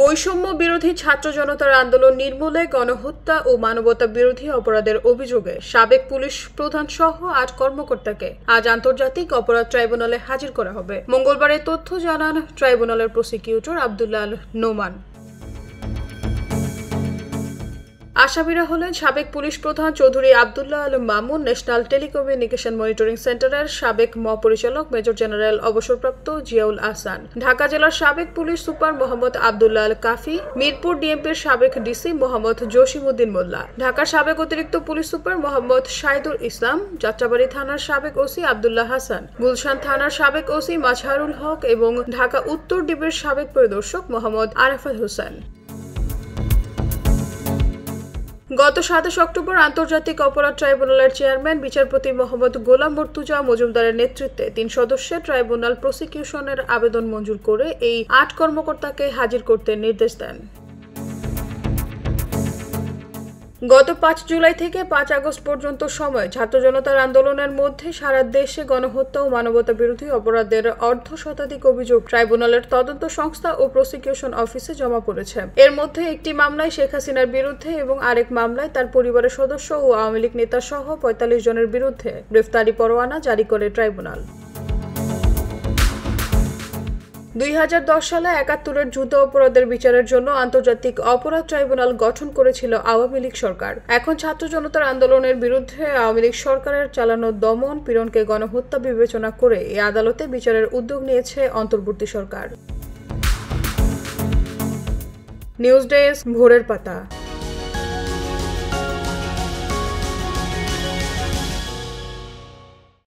বৈষম্য বিরোধী ছাত্র জনতার আন্দোলন নির্মূলে গণহত্যা ও মানবতা বিরোধী অপরাধের অভিযোগে সাবেক পুলিশ প্রধান সহ আট কর্মকর্তাকে আজ আন্তর্জাতিক অপরাধ ট্রাইব্যুনালে হাজির করা হবে। মঙ্গলবারের তথ্য জানান ট্রাইব্যুনালের প্রসিকিউটর আবদুল্লাহ আল নোমান। আসামিরা হলেন সাবেক পুলিশ প্রধান Chowdhury Abdullah Al Mamun, national telecommunication monitoring সেন্টারের সাবেক মহাপরিচালক মেজর জেনারেল অবসরপ্রাপ্ত জিয়াউল আহসান, ঢাকা জেলার সাবেক পুলিশ সুপার মোহাম্মদ আবদুল্লাহ আল কাফি, মিরপুর ডিএমপির সাবেক ডিসি মোহাম্মদ জসিমউদ্দিন মোল্লা, ঢাকার সাবেক অতিরিক্ত পুলিশ সুপার মোহাম্মদ শাহিদুল ইসলাম, যাত্রাবাড়ি থানার সাবেক ওসি আবদুল্লাহ হাসান, গুলশান থানার সাবেক ওসি মাজহারুল হক এবং ঢাকা উত্তর ডিবির সাবেক পরিদর্শক মোহাম্মদ আরাফাত হোসেন। গত সাতাশ অক্টোবর আন্তর্জাতিক অপরাধ ট্রাইব্যুনালের চেয়ারম্যান, বিচারপতি মোহাম্মদ গোলাম মর্তুজা মজুমদারের নেতৃত্বে তিন সদস্যের ট্রাইব্যুনাল প্রসিকিউশনের আবেদন মঞ্জুর করে এই আট কর্মকর্তাকে হাজির করতে নির্দেশ দেন। গত পাঁচ জুলাই থেকে পাঁচ আগস্ট পর্যন্ত সময় ছাত্র জনতার আন্দোলনের মধ্যে সারা দেশে গণহত্যা ও মানবতা বিরোধী অপরাধের অর্ধ শতাধিক অভিযোগ ট্রাইব্যুনালের তদন্ত সংস্থা ও প্রসিকিউশন অফিসে জমা পড়েছে। এর মধ্যে একটি মামলায় শেখ হাসিনার বিরুদ্ধে এবং আরেক মামলায় তার পরিবারের সদস্য ও আওয়ামী লীগ নেতা সহ পঁয়তাল্লিশ জনের বিরুদ্ধে গ্রেফতারি পরোয়ানা জারি করে ট্রাইব্যুনাল। দুই হাজার দশ সালে একাত্তরের যুদ্ধ অপরাধের বিচারের জন্য আন্তর্জাতিক অপরাধ ট্রাইব্যুনাল গঠন করেছিল আওয়ামী লীগ সরকার। এখন ছাত্র জনতার আন্দোলনের বিরুদ্ধে আওয়ামী লীগ সরকারের চালানো দমন পীড়নকে গণহত্যা বিবেচনা করে এই আদালতে বিচারের উদ্যোগ নিয়েছে অন্তর্বর্তী সরকার। নিউজ ডেস্ক ভোরের পাতা।